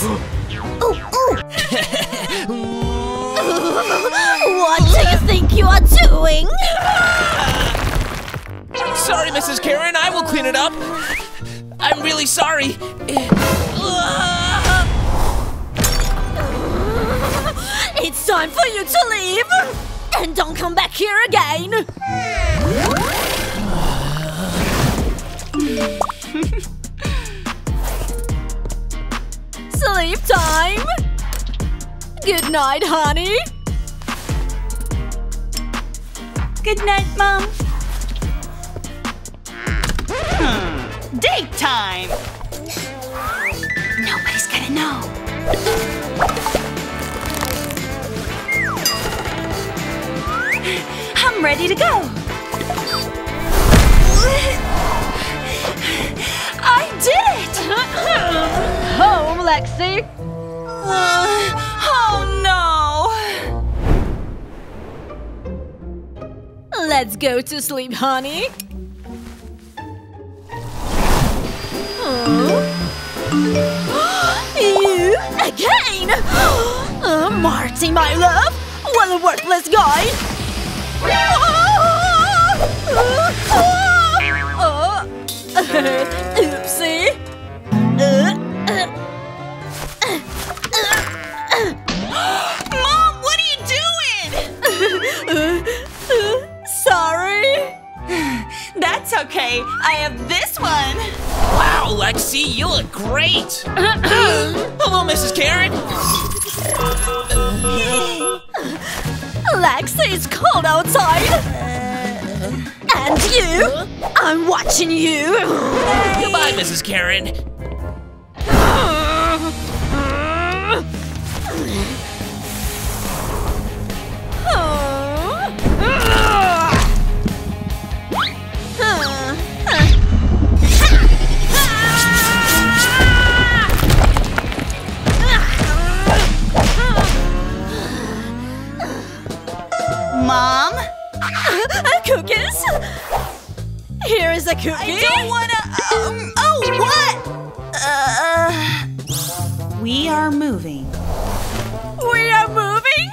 Ooh, ooh. what do you think you are doing? Sorry, Mrs. Karen, I will clean it up. I'm really sorry. It's time for you to leave! And don't come back here again! Good night, honey! Good night, Mom. Hmm. Date time! Nobody's gonna know. I'm ready to go. I did it! Home, Lexy! Let's go to sleep, honey! You again? Uh, Marty, my love! What a worthless guy! Uh, cold outside! And you? I'm watching you! Goodbye, Mrs. Karen. Mom? Cookies? Here is a cookie. I don't wanna. Um, oh, what? Uh. We are moving. We are moving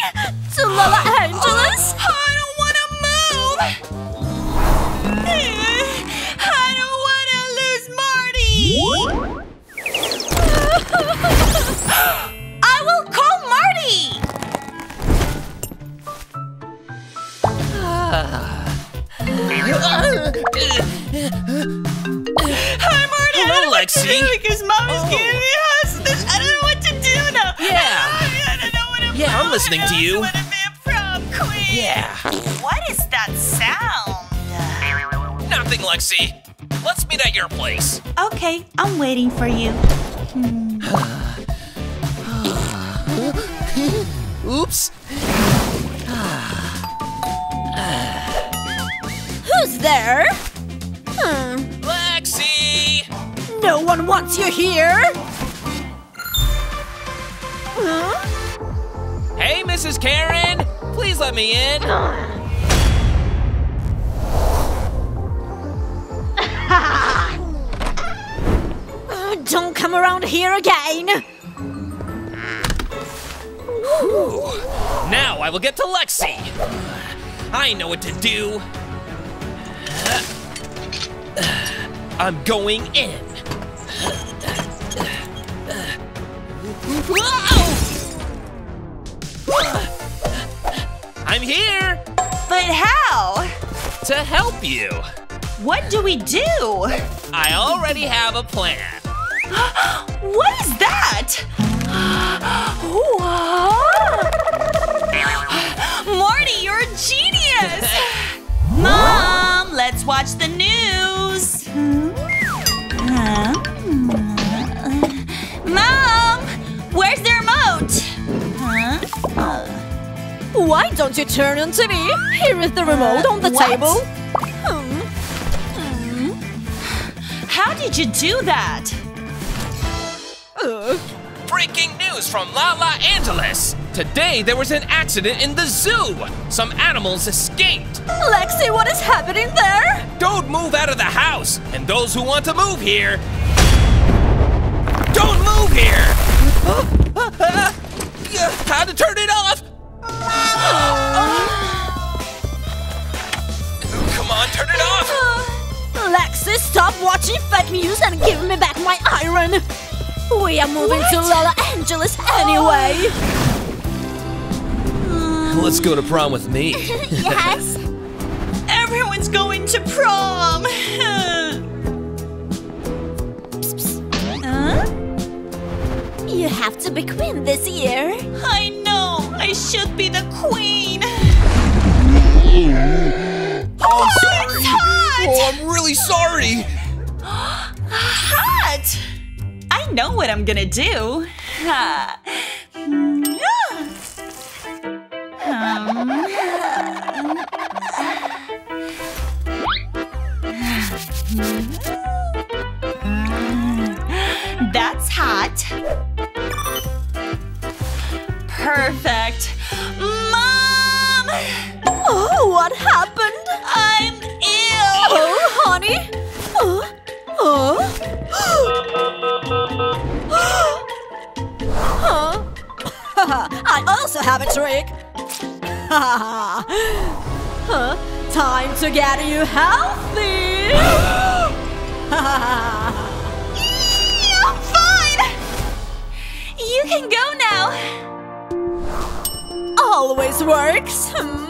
to Los Angeles. I don't wanna move! I don't wanna lose Marty! Hi, Marty! I Hello, don't know what to Lexy. Because mom is Oh. giving me oh. hostage. I don't know what to do now. Yeah. I don't know what I'm Yeah, I'm listening to you. What am I from, Queen? Yeah. What is that sound? Nothing, Lexy. Let's meet at your place. Okay, I'm waiting for you. Oops. There? Hmm. Lexy! No one wants you here. Huh? Hey, Mrs. Karen! Please let me in. Uh, Don't come around here again. Now I will get to Lexy. I know what to do. I'm going in. I'm here But how? to help you. What do we do? I already have a plan. don't you turn on TV? Here is the remote on the what? table. How did you do that? Uh, Breaking news from La La Angeles. Today there was an accident in the zoo. Some animals escaped. Lexy, what is happening there? Don't move out of the house. And those who want to move here, don't move here. Yeah, How to turn it off? Oh. Come on, turn it off! Uh, Lexy, stop watching fake news and give me back my iron! We are moving to Los Angeles anyway! Let's go to prom with me. Yes! Everyone's going to prom! huh? You have to be queen this year! I know! I should be the queen! Oh, I'm sorry. It's hot! Oh, I'm really sorry. Hot! I know what I'm gonna do. Um. That's hot. Perfect. Mom! Oh, what happened? I'm ill! Oh, honey! Oh, oh. huh? I also have a trick! huh? Time to get you healthy! I'm fine! You can go! Always works! Hmm.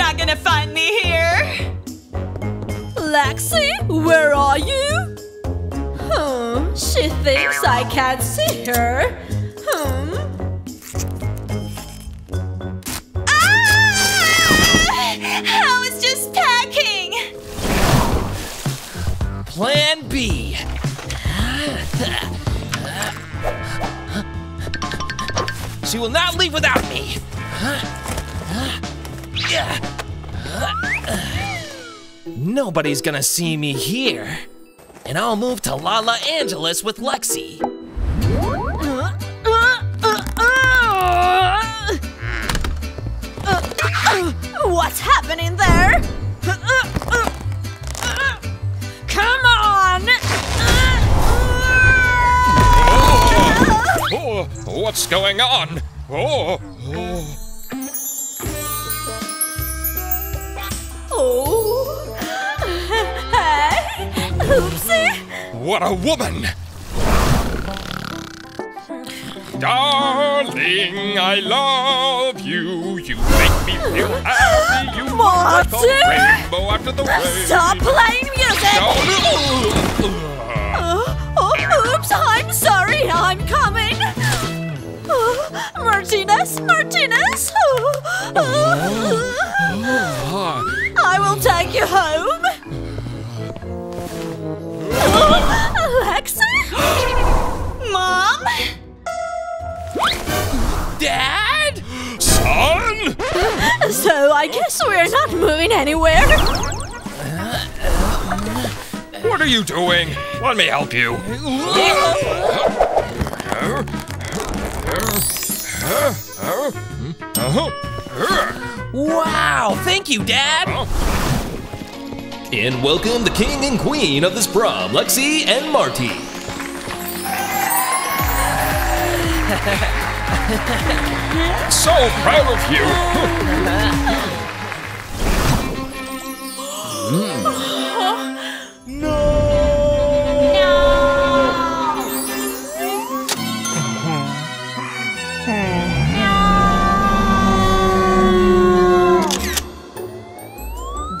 Not gonna find me here! Lexy, where are you? Hmm, she thinks I can't see her. Hmm. Ah! I was just packing! Plan B. She will not leave without me. Nobody's gonna see me here. And I'll move to Lala Angeles with Lexy. What's happening there? Come on! Oh, what's going on? Oh, oh. Oh. Oopsie. what a woman! Darling, I love you. You make me feel happy. You look like a Martin! rainbow after the rain. Stop playing music! Oh, Oh, oh, oops, I'm sorry, I'm coming. Oh, Martinez, Martinez. Oh. oh, oh. Ah. I will take you home. So I guess we're not moving anywhere. What are you doing? Let me help you. Wow, thank you, Dad. And welcome the king and queen of this prom, Lexy and Marty. So proud of you.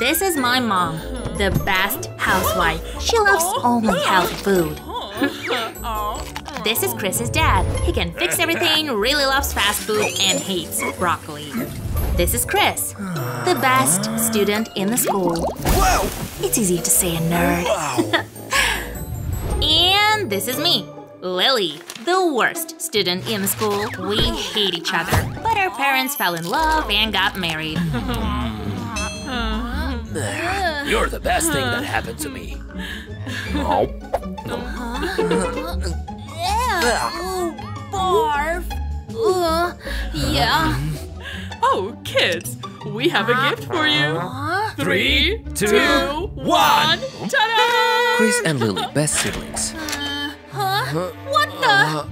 This is my mom, the best housewife. She loves only healthy food. this is Chris's dad. He can fix everything, really loves fast food, and hates broccoli. This is Chris, the best student in the school. It's easy to say a nerd. and this is me, Lily, the worst student in the school. We hate each other, but our parents fell in love and got married. You're the best thing that happened to me. Oh, Barf. Uh, yeah. Oh, kids, we have a gift for you. Three, two, two, one. Ta-da! Chris and Lily, best siblings. Huh? What the?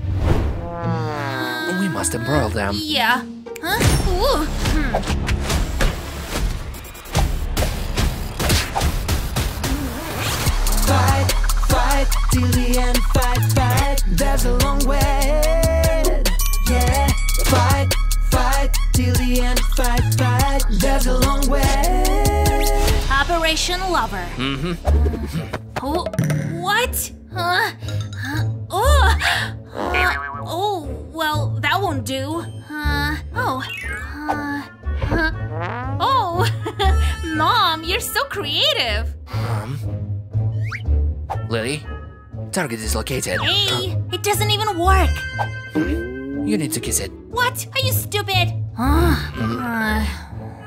We must embroil them. Yeah. Huh? Ooh. Fight, fight, till the end, fight, fight. There's a long way. Yeah, fight, fight, till the end, fight, fight. There's a long way. Operation Lover. Mm-hmm. Oh, what? Huh? Huh? Oh. Uh, oh, well, that won't do. Uh, oh. Uh, huh. Oh, Mom, you're so creative. Lily, target is located. Hey, it doesn't even work. You need to kiss it. What? Are you stupid? Uh,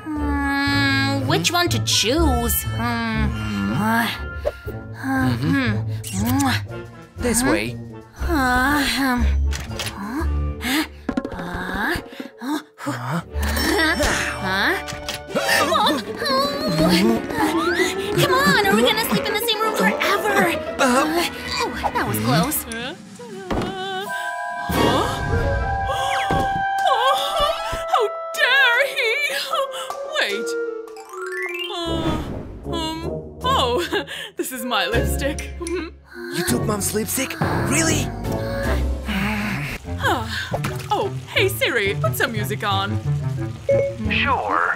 hmm, which one to choose? Hmm. Uh, uh, hmm. Mwah. This way. Uh, um, huh? Uh, uh, huh? Huh? Come on, are we gonna sleep in the same room forever? Uh, oh, that was close. How dare he! Wait. Uh, um, oh, this is my lipstick. You took mom's lipstick? Really? Oh, hey Siri, put some music on. Sure.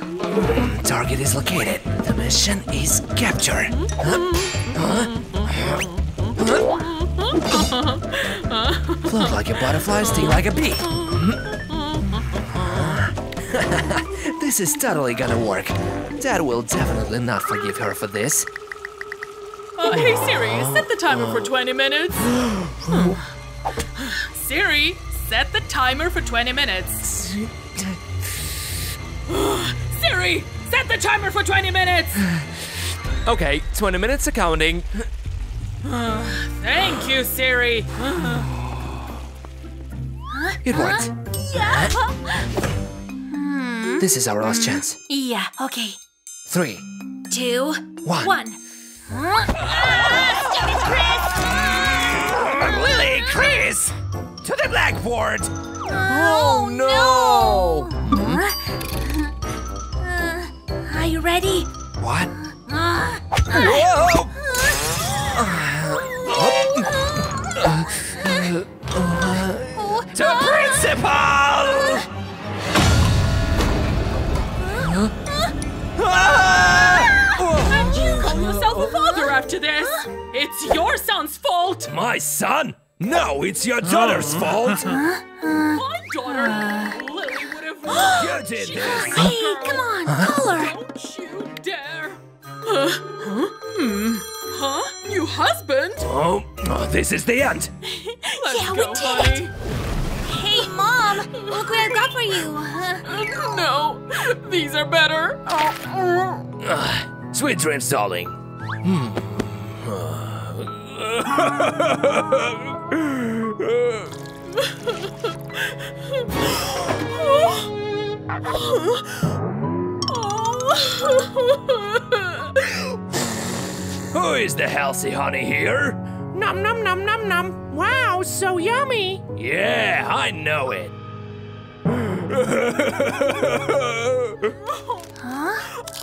Target is located. The mission is capture. Float like a butterfly, sting like a bee. this is totally gonna work. Dad will definitely not forgive her for this. Uh, hey Siri, set the timer for 20 minutes. Siri, set the timer for 20 minutes. Siri, set the timer for 20 minutes. Okay, 20 minutes accounting. Thank you, Siri. It worked. Yeah. This is our last chance. Yeah, okay. Three. Two, One. one. Huh? Ah, Lily, Chris! To the blackboard! Oh, no! Uh, are you ready? What? Uh, Whoa! To principal! And you call yourself a father after this? It's your son's fault. My son? No, it's your daughter's fault. My daughter, Lily would have. You did this. hey, come on, call her. Don't you dare! Uh, huh? Hmm. Huh? New husband? Oh, oh, this is the end. Let's Yeah, we go, did honey. Hey, Mom, look what I got for you. Uh, No, these are better. Sweet dreams, darling. Who is the healthy honey here? Nom nom nom nom nom. Wow, so yummy. Yeah, I know it.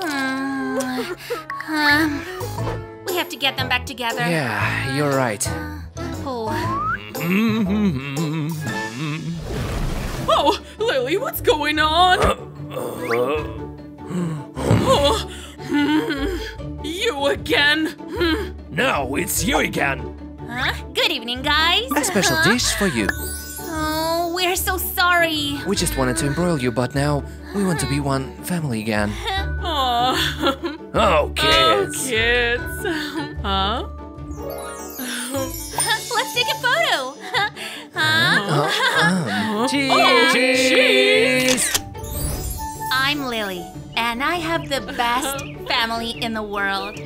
Hmm. Um, we have to get them back together. Yeah, you're right. Oh, Oh, Lily, what's going on? Oh. You again? Hmm. No, it's you again. huh? Good evening, guys. A special dish for you. We are so sorry. We just wanted to embroil you, but now we want to be one family again. oh. oh, kids. Oh, kids. huh? Let's take a photo. huh? Uh, uh. Cheese. Oh, cheese. I'm Lily, and I have the best family in the world.